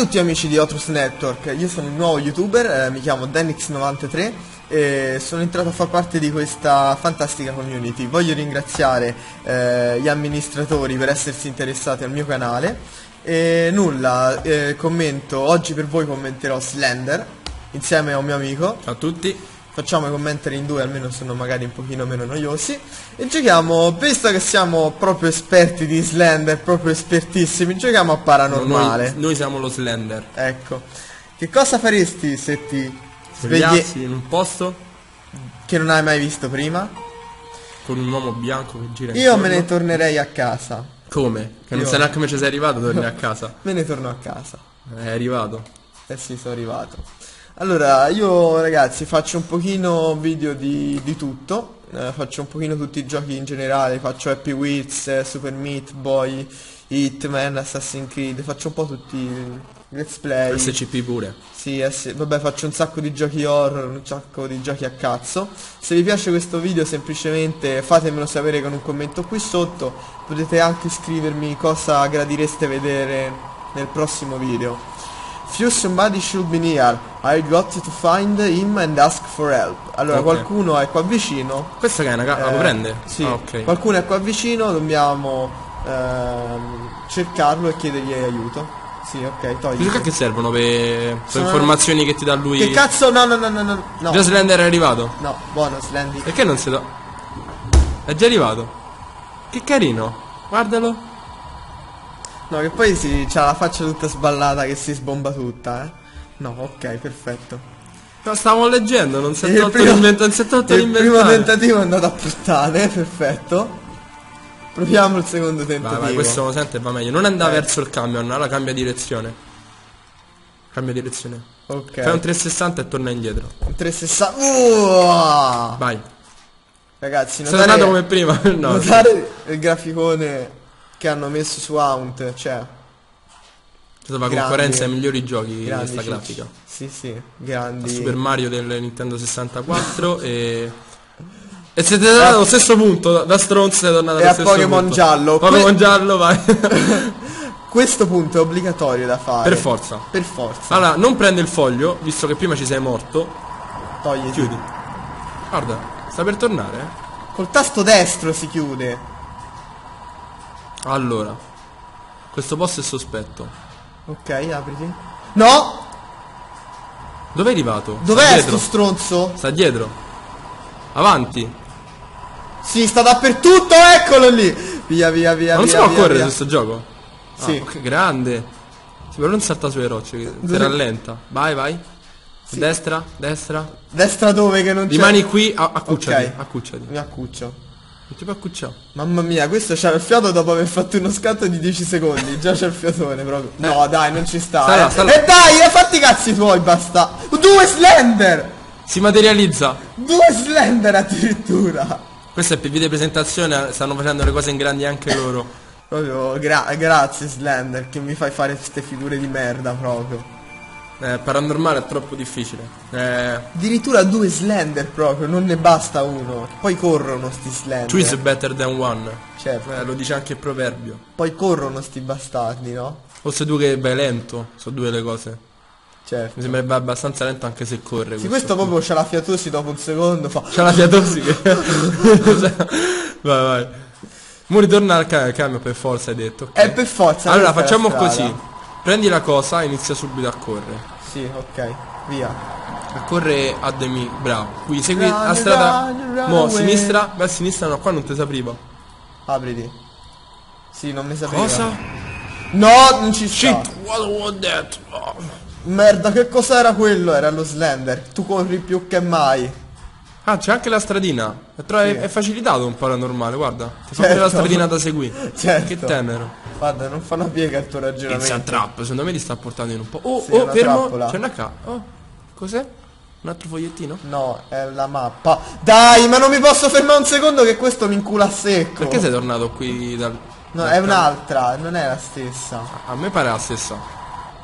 tutti amici di Otrus Network, io sono un nuovo youtuber, eh, mi chiamo Denix93 e sono entrato a far parte di questa fantastica community. Voglio ringraziare eh, gli amministratori per essersi interessati al mio canale e nulla, eh, commento, oggi per voi commenterò Slender insieme a un mio amico. Ciao a tutti. Facciamo i commentari in due, almeno sono magari un pochino meno noiosi. E giochiamo, visto che siamo proprio esperti di Slender, proprio espertissimi, giochiamo a paranormale. Noi, noi siamo lo Slender. Ecco. Che cosa faresti se ti svegli Svegliassi in un posto che non hai mai visto prima? con un uomo bianco che gira Io me ne tornerei a casa. Come? Che non Io- sai neanche come ci sei arrivato, torni a casa. Me ne torno a casa. È arrivato. Eh sì, sono arrivato. Allora, io ragazzi faccio un pochino video di, di tutto, eh, faccio un pochino tutti i giochi in generale, faccio Happy Wheels, eh, Super Meat Boy, Hitman, Assassin's Creed, faccio un po' tutti i let's play. SCP pure. Sì, sì, vabbè faccio un sacco di giochi horror, un sacco di giochi a cazzo. Se vi piace questo video semplicemente fatemelo sapere con un commento qui sotto. Potete anche scrivermi cosa gradireste vedere nel prossimo video. Few somebody should be near. I got to find him and ask for help. Allora Ok. qualcuno è qua vicino. Questa che è una la Eh, può prende? Sì, Ah, ok. qualcuno è qua vicino, dobbiamo ehm, cercarlo e chiedergli aiuto. Sì, ok, togli. Dici che servono per, per Sono- informazioni che ti dà lui? Che cazzo? No, no, no, no, no. No, Già Slender è arrivato? no buono, Slendy. Perché non si do... È già arrivato. Che carino. Guardalo. No, che poi si c'ha la faccia tutta sballata che si sbomba tutta, eh. No, ok, perfetto. No, stavamo leggendo, non si è Il tolto primo- l'invento- non si è tolto Il primo tentativo è andato a puttane, perfetto. Proviamo il secondo Vai, tentativo. vai, questo lo sente va meglio. Non andare Eh. verso il camion, allora cambia direzione. Cambia direzione. Ok. Fai un 360 e torna indietro. Un 360. Uah! Vai. Ragazzi, Sei tornato come prima? no. notare il graficone che hanno messo su Aunt, cioè C'è la concorrenza ai migliori giochi di questa grafica. Sì, sì, grandi. Super Mario del Nintendo 64 e... E siete tornati allo stesso punto, da, da stronzo tornati E allo a stesso Pokémon punto. giallo. Pokémon Que- giallo, vai. Questo punto è obbligatorio da fare. per forza. Per forza. Allora, non prende il foglio, visto che prima ci sei morto. Togli. Chiudi. Guarda, sta per tornare, eh. Col tasto destro si chiude. Allora, questo posto è sospetto. Ok, apriti. No! Dove è arrivato? Dov'è sto stronzo? Sta dietro. Avanti. Sì, sta dappertutto, eccolo lì! Via, via, via, Ma non si via, può via, correre via. su sto gioco? Sì. Ah, ok, grande. Sì, però non salta sulle rocce, che si rallenta. Vai, vai. Destra, destra. Destra dove che non c'è? Rimani qui, a- accucciati, Ok. accucciati. Mi accuccio. Non ti puoi accucciare. Mamma mia, questo c'ha il fiato dopo aver fatto uno scatto di 10 secondi. Già c'è il fiatone proprio. No, dai, non ci sta. Sta eh. là. E dai, eh, fatti i cazzi tuoi, basta. Due slender! Si materializza. Due slender addirittura. Questo è per video presentazione, stanno facendo le cose in grandi anche loro. Proprio, gra- grazie Slender, che mi fai fare queste figure di merda proprio. Eh, paranormale è troppo difficile. Eh, Addirittura due Slender proprio, non ne basta uno. Poi corrono sti Slender. two is better than one. Certo. Eh, lo dice anche il proverbio. Poi corrono sti bastardi, no? O sei tu che vai lento, sono due le cose. Certo. Mi sembrerebbe abbastanza lento anche se corre. Sì, questo proprio c'ha la fiatosi dopo un secondo, fa... C'ha la fiatosi che... vai, vai. Mo ritorna al ca- camion per forza, hai detto. ok. Eh, per forza. Allora, è facciamo così. Prendi la cosa e inizia subito a correre. Sì, ok, via. A correre a demi, bravo. Qui segui Run, la strada. run, run Mo, away. sinistra, vai a sinistra, no, qua non ti sapriva. Apriti. Sì, non mi sapeva. Cosa? No, non ci sta. Shit, what was that? Oh. Merda, che cos'era quello? Era lo Slender. Tu corri più che mai. Ah, c'è anche la stradina. È, tra- Sì. è facilitato un paranormale, guarda. Ti Certo. la stradina da seguire. Certo. Che tenero. Guarda, non fa una piega il tuo It's a ragionamento. trap, secondo me li sta portando in un po'. Oh, Sì, oh, fermo. C'è una K. Oh, cos'è? Un altro fogliettino? No, è la mappa. Dai, ma non mi posso fermare un secondo che questo mi incula a secco. Perché sei tornato qui dal... No, dal è un'altra, non è la stessa. A me pare la stessa.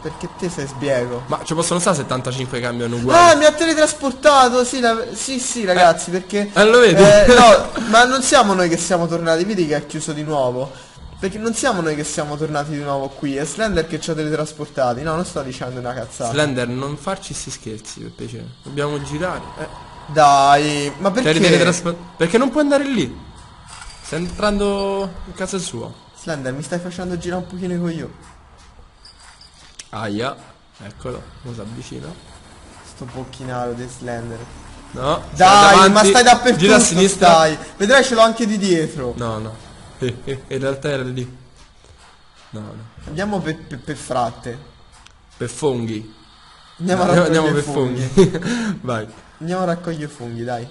Perché te sei sbiego. Ma ci possono stare 75 camion Ah, uguali? mi ha teletrasportato, sì, la- sì, sì, ragazzi, perché... eh, lo vedi? Eh, no, ma non siamo noi che siamo tornati, vedi che è chiuso di nuovo. Perché non siamo noi che siamo tornati di nuovo qui, è Slender che ci ha teletrasportati. No, non sto dicendo una cazzata. Slender, non farci sti scherzi, per piacere. Dobbiamo girare. Eh. Dai, ma perché? perché non puoi andare lì? Stai entrando in casa sua. Slender, mi stai facendo girare un pochino i coglioni. Aia. Eccolo, mo si avvicina. Sto bocchinaro di Slender. No. Dai, ma stai dappertutto, Gira a sinistra. stai. Vedrai ce l'ho anche di dietro. No, no. Eh, eh, in realtà era lì. No, no. Andiamo per, per- per fratte. Per funghi. Andiamo a Andiamo, per funghi. funghi. Vai. Andiamo a raccogliere funghi, dai.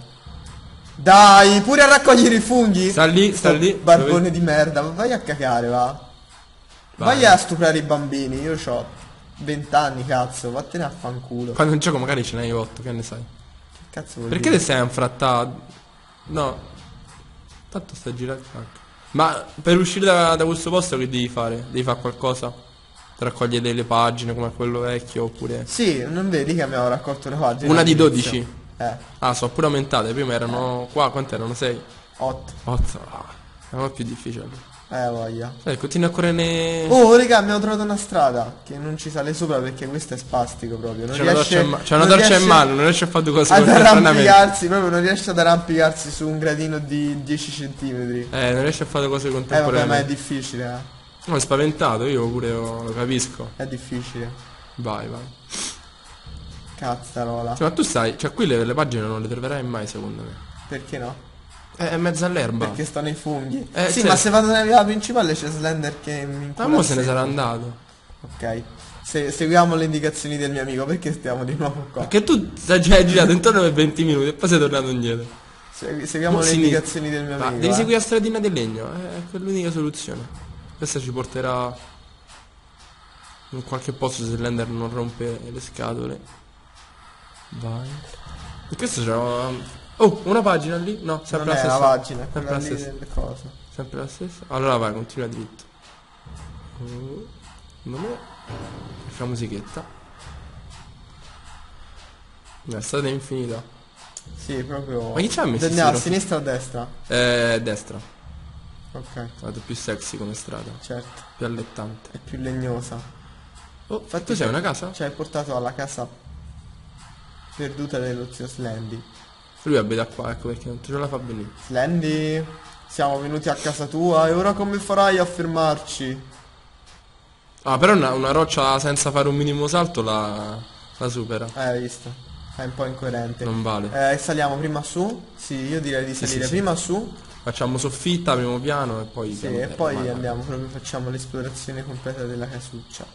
Dai, pure a raccogliere i funghi. Sta lì, sta Sto lì. Barbone di merda, vai a cacare, va. Vai, Vai. a stuprare i bambini, io ho 20 anni, cazzo, vattene a fanculo. Quando in gioco magari ce n'hai 8, che ne sai? Che cazzo vuol Perché dire? ti sei infrattato? No. Tanto stai girando. Ma per uscire da, da questo posto che devi fare? Devi fare qualcosa? Raccogliere delle pagine come quello vecchio oppure... Sì, non vedi che abbiamo raccolto le pagine? Una di all'inizio? 12. Eh, Ah, sono pure aumentate. Prima erano... Qua quant'erano? 6? 8. 8. Ah, erano più difficili. Eh, voglia. Dai, continua a correre. Oh, raga, abbiamo trovato una strada che non ci sale sopra perché questo è spastico proprio. Non C'è una riesce, in, una doccia in riesce mano, non riesce a fare due cose Ad arrampicarsi, proprio non riesce ad arrampicarsi su un gradino di 10 centimetri. Eh, non riesce a fare cose Eh, vabbè, ma è difficile, eh. No, è spaventato, io pure lo, lo capisco. È difficile. Vai, vai. Cazzarola. Cioè, ma tu sai, cioè qui le, le pagine non le troverai mai secondo me. Perché no? È, è mezzo all'erba. Perché sto nei funghi. Eh, sì, certo. ma se vado nella via principale c'è Slender che mi Ma incula il se ne sarà andato. Ok. Se- seguiamo le indicazioni del mio amico, perché stiamo di nuovo qua? Perché tu stai già girato intorno per 20 minuti e poi sei tornato indietro. Se- seguiamo Mo le indicazioni del mio Ma amico. devi eh. seguire la stradina del legno, è è l'unica soluzione. Questa ci porterà in qualche posto se l'ender non rompe le scatole. Vai. E questo c'era. Oh, una pagina lì? No, sempre Non la è stessa. la pagina, è sempre la stessa. delle cose. Sempre la stessa. Allora vai, continua dritto. Uh, Non è. Facciamo musichetta. La strada è infinita. Sì, proprio. Ma chi ci ha messo Andiamo a sinistra o a destra? Eh, destra. Ok, Vado più sexy come strada. certo. Più allettante. È più legnosa. Oh, tu sei una casa? Ci hai portato alla casa perduta dello zio Slendy. Lui abita qua, ecco perché non ce la fa venire. Slendy, siamo venuti a casa tua e ora come farai a fermarci? Ah, però una, una roccia senza fare un minimo salto la, la supera. Eh, hai visto? È un po' incoerente. Non vale. Eh, saliamo prima su? Sì, io direi di Sì, salire sì, sì. prima su. Facciamo soffitta, primo piano e poi... Sì, e poi vai. andiamo, proprio facciamo l'esplorazione completa della casuccia.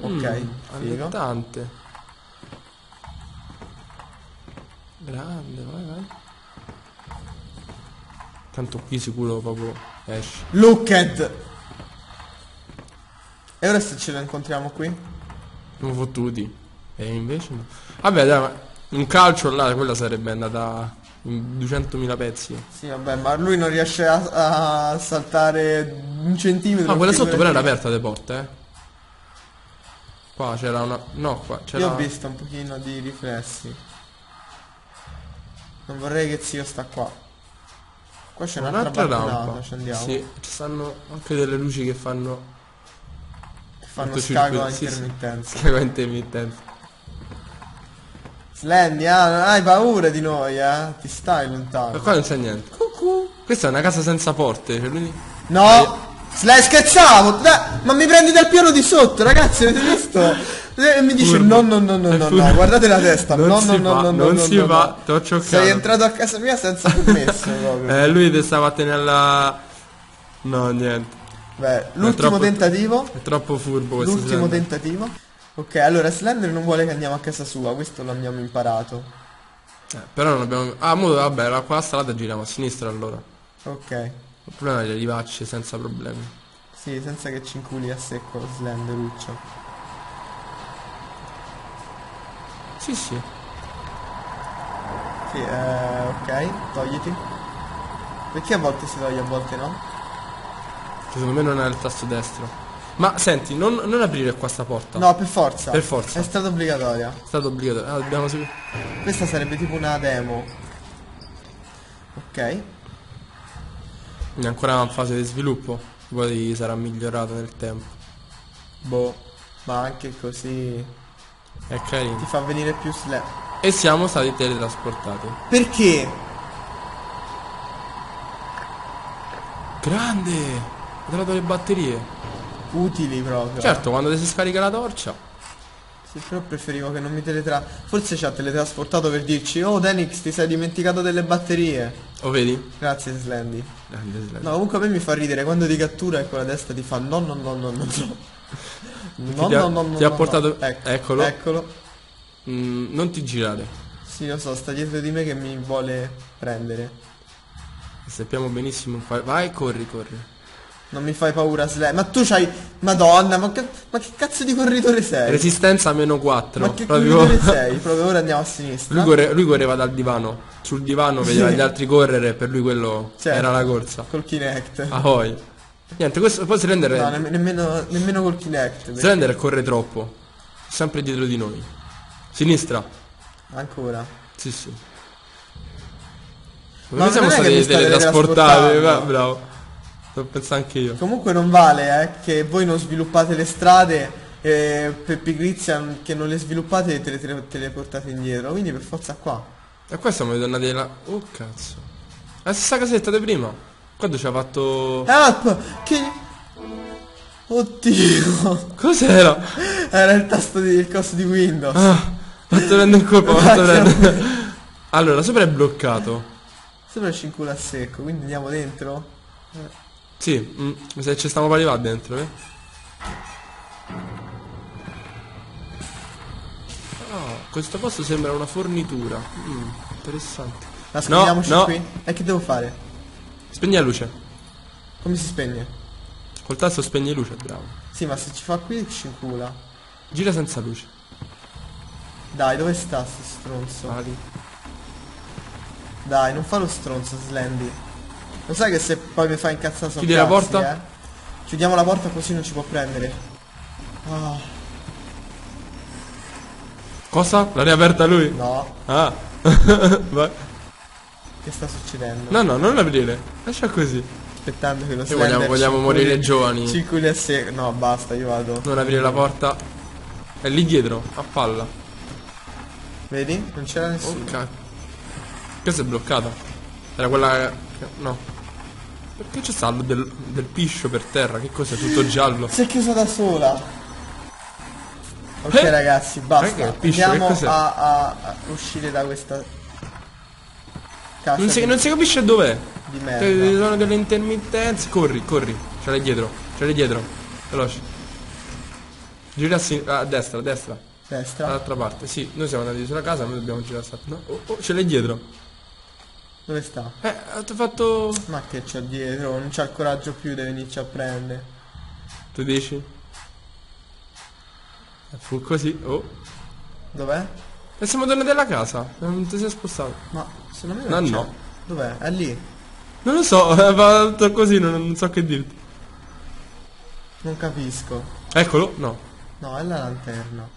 Ok, Mm, figo. allettante. Grande, vai, vai. Tanto qui sicuro proprio esce. Look at! E ora se ce lo incontriamo qui? Siamo fottuti. E invece no. Vabbè, dai, ma un calcio là, quella sarebbe andata in 200.000 pezzi. Sì, vabbè, ma lui non riesce a, a saltare un centimetro. Ah, quella sotto però era aperta le porte, eh. Qua c'era una... No, qua c'era... Io ho visto un pochino di riflessi. Non vorrei che zio sta qua. Qua c'è un'altra balconata, rampa. ci andiamo. Sì, ci stanno anche delle luci che fanno... Che fanno scago a sì, sì. intermittenza. Scago a intermittenza. Slendy, ah, hai paura di noi, eh? Ti stai Ma lontano. qua non c'è niente. Questa è una casa senza porte, cioè lui... No! Slendy, scherzavo! Dai, ma mi prendi dal piano di sotto, ragazzi, avete visto? E mi dice no, no, no, no, no, no, guardate la testa. Non no, si no, no, fa, no, no, non no, si no, fa, no. t'ho. Sei entrato a casa mia senza permesso proprio. Eh, lui stava a tenere alla... No, niente. Beh, l'ultimo tentativo. È troppo furbo questo L'ultimo tentativo. Ok, allora Slender non vuole che andiamo a casa sua, questo l'abbiamo imparato. Eh, però non abbiamo... Ah, mo, vabbè, la, qua la strada giriamo a sinistra allora. Ok. Il problema è le rivacce senza problemi. Sì, senza che ci inculi a secco Slenderuccio. Sì, sì. Sì, eh, ok, togliti. Perché a volte si toglie, a volte no? Secondo me non è il tasto destro. Ma senti, non, non aprire qua sta porta. No, per forza. Per forza. È stata obbligatoria. È stato obbligatorio. Ah, dobbiamo seguire. Questa sarebbe tipo una demo. Ok. È ancora in fase di sviluppo, poi sarà migliorato nel tempo. Boh, ma anche così È carino. ti fa venire più slam. E siamo stati teletrasportati. Perché? Grande! Ho trovato le batterie. Utili proprio. Certo, quando ti si scarica la torcia. Sì, però preferivo che non mi teletra... Forse ci ha teletrasportato per dirci Oh Denix ti sei dimenticato delle batterie Lo vedi? Grazie Slendy Grande slide. No comunque a me mi fa ridere quando ti cattura e con la testa ti fa no no no no no no No ti ha- no no no ti ha no, portato- no. Ecco, eccolo. Eccolo Mm, non ti girare. Sì lo so sta dietro di me che mi vuole prendere Sappiamo benissimo. Vai, corri, corri. Non mi fai paura Slendy Ma tu c'hai Madonna ma che, ma che cazzo di corridore sei? Resistenza meno 4. ma che proprio- corridore sei? Proprio ora andiamo a sinistra lui, corre- lui correva dal divano. Sul divano vedeva Sì. gli altri correre per lui quello Certo. era la corsa. Col Kinect Ah poi. Niente, questo poi Slender, No nemm- nemmeno, nemmeno col Kinect perché- Slender corre troppo. Sempre dietro di noi. Sinistra. Ancora Sì, sì. Ma Noi siamo è stati teletrasportati, va, bravo. Sto pensando anche io. Comunque non vale eh, che voi non sviluppate le strade e per pigrizia che non le sviluppate te le tele- teleportate indietro. Quindi per forza qua. E qua siamo ritornati là. Oh cazzo. La stessa casetta di prima. Quando ci ha fatto. Help! Che... Oddio! Cos'era? Era il tasto di, il coso di Windows. Ah, fatto prendere in colpo, fatto prendere. Allora, sopra è bloccato. Sembra il cincula a secco, quindi andiamo dentro. Sì, mm, mi sa che ci stiamo arrivare dentro, eh. Ah, questo posto sembra una fornitura. Mm, interessante. Nascondiamoci no. qui. E che devo fare? Spegni la luce. Come si spegne? Col tasto spegni luce, bravo. Sì, ma se ci fa qui ci incula. Gira senza luce. Dai, dove sta sto stronzo? Ah. Dai, non fa lo stronzo, Slendy. Lo sai che se poi mi fa incazzare sono Chiudi la cazzi, porta? eh? Chiudiamo la porta così non ci può prendere. Ah, Cosa? L'ha riaperta lui? no, Ah. Vai. Che sta succedendo? No, no, non aprire. Lascia così. Aspettando che lo Noi vogliamo, vogliamo morire giovani. Circoli a sé. No, basta, io vado. Non aprire la porta. È lì dietro, a palla. Vedi? Non c'era nessuno. cazzo. Questa è bloccata. Era quella... No. Perché c'è stato del, del piscio per terra? Che cos'è? Tutto giallo? Si è chiusa da sola. Ok Eh? ragazzi, Raga, basta. il piscio, Andiamo a, a- a uscire da questa casa Non si, di, non si capisce dov'è. di Ci merda. sono delle intermittenze. Corri, corri. Ce l'hai dietro. Ce l'hai dietro. Veloce. Gira a, sin- a destra, a destra. Destra. Dall'altra parte. Sì, noi siamo andati sulla casa, noi dobbiamo girare a No, oh, oh, ce l'hai dietro. Dove sta? Eh, ti ho fatto... Ma che c'ha dietro? Non c'ha il coraggio più di venirci a prendere. Tu dici? Fu così. Oh. Dov'è? E siamo tornati alla casa. Non ti sei spostato. Ma secondo me No, non c'è. no. Dov'è? È lì. Non lo so, va tutto così, non, non so che dirti. Non capisco. Eccolo? No. No, è la lanterna.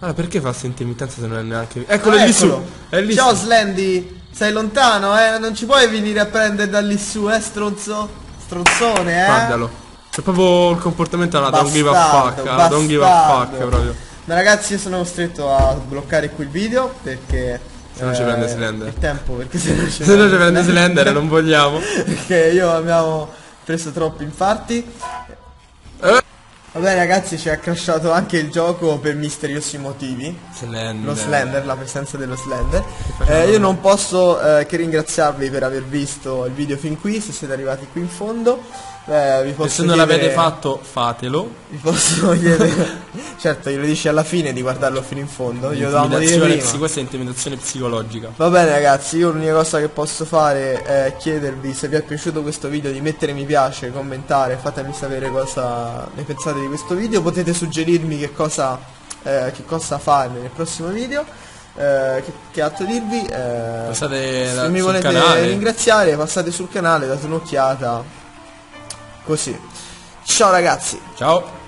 Allora perché fa questa intermittenza se non è neanche... Eccolo, è Ah, lì su. eccolo. È lì Ciao su. Slendy, sei lontano, eh? Non ci puoi venire a prendere da lì su, eh, stronzo? Stronzone, eh? Guardalo. C'è proprio il comportamento alla don't give a Bastardo, fuck. alla don't give a fuck bastardo. proprio. Ma ragazzi io sono costretto a bloccare qui il video perché Se no ci prende Slender. Il tempo perché se no ci Se no ci prende Slender non vogliamo. Perché io abbiamo preso troppi infarti Eh. Vabbè ragazzi ci ha crashato anche il gioco per misteriosi motivi Slender. Lo Slender, la presenza dello Slender Eh, Io non posso eh, che ringraziarvi per aver visto il video fin qui Se siete arrivati qui in fondo eh, E posso se non l'avete chiedere- fatto, fatelo. Vi posso chiedere Certo glielo dici alla fine di guardarlo fino in fondo Io dovevamo dire prima psi- questa è intimidazione psicologica. Va bene ragazzi, io l'unica cosa che posso fare è chiedervi se vi è piaciuto questo video di mettere mi piace, commentare, fatemi sapere cosa ne pensate di questo video, potete suggerirmi che cosa, eh, che cosa fare nel prossimo video, eh, che, che altro dirvi, eh, Passate se mi volete canale. ringraziare passate sul canale, date un'occhiata, così. Ciao ragazzi! Ciao.